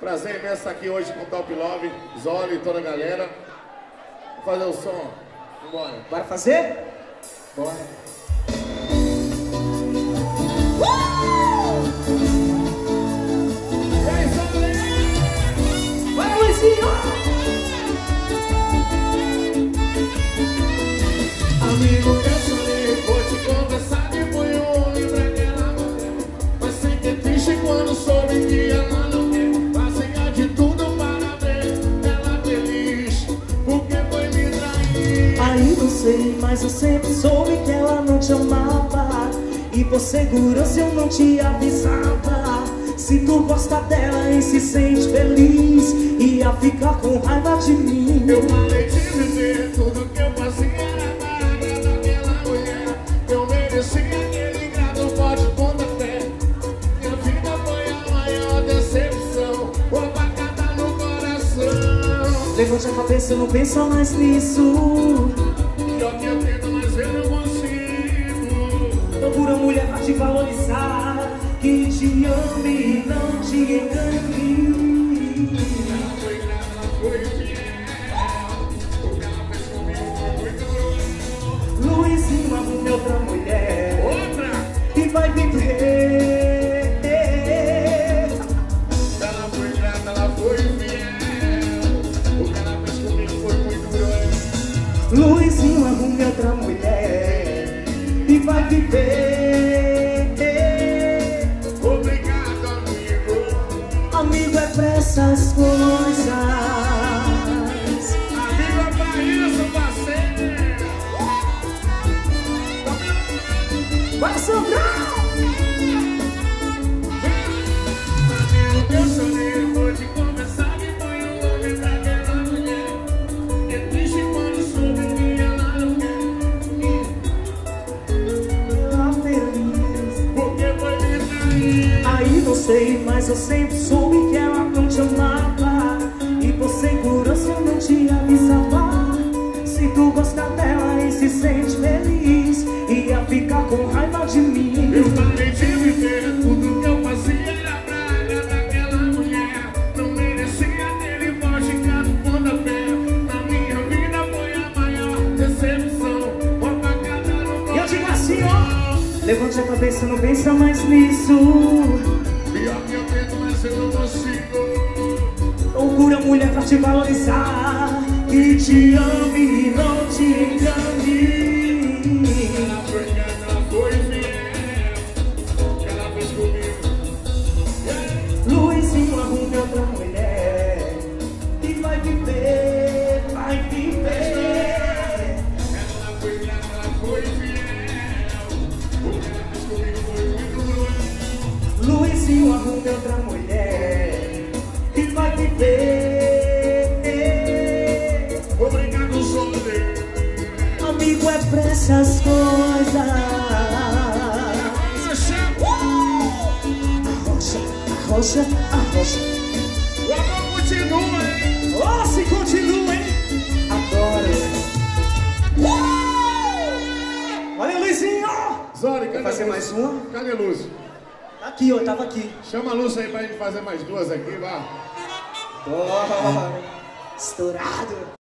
Prazer imenso estar aqui hoje com o Top Love, Zoli e toda a galera. Vamos fazer o som. Vambora. Bora fazer? Bora. Não sei, mas eu sempre soube que ela não te amava. E por segurança eu não te avisava. Se tu gosta dela e se sente feliz, ia ficar com raiva de mim. Eu falei de viver, tudo que eu fazia era para agradar aquela mulher. Eu merecia aquele grado forte pontapé. Minha vida foi a maior decepção, opacada no coração. Levante a cabeça, não pensa mais nisso. Pior que eu mas eu não consigo. Procura mulher pra te valorizar, que te ame e não te engane. Luizinho arrume outra mulher e vai viver. Obrigado, amigo. Amigo é pra essas coisas. Amigo é pra isso, parceiro. Vai sobrar! Sei, mas eu sempre soube que ela não te amava E por segurança eu não te avisava Se tu gosta dela e se sente feliz Ia ficar com raiva de mim Eu parei de viver, tudo que eu fazia era pra agradar aquela mulher. Não merecia aquele forte canto pontapé. Na minha vida foi a maior decepção. No E eu digo assim, ó Levante a cabeça, não pensa mais nisso Procura mulher pra te valorizar Que te ame e não te engane Ela foi ela foi fiel. Ela fez comigo. Luizinho arrume outra mulher E vai viver, vai viver Ela foi ela foi fiel. O que ela fez comigo foi muito cruel. Luizinho arrume outra mulher Obrigado, Zoli. Amigo é pra essas coisas Arrocha, arrocha, arrocha O amor continua, hein? Oh, se continua, hein? Adoro Olha, Luizinho Zoli, cadê Quer fazer a luz? mais uma? Cadê a luz? Aqui, ó, tava aqui Chama a luz aí pra gente fazer mais duas aqui, vá. Estourado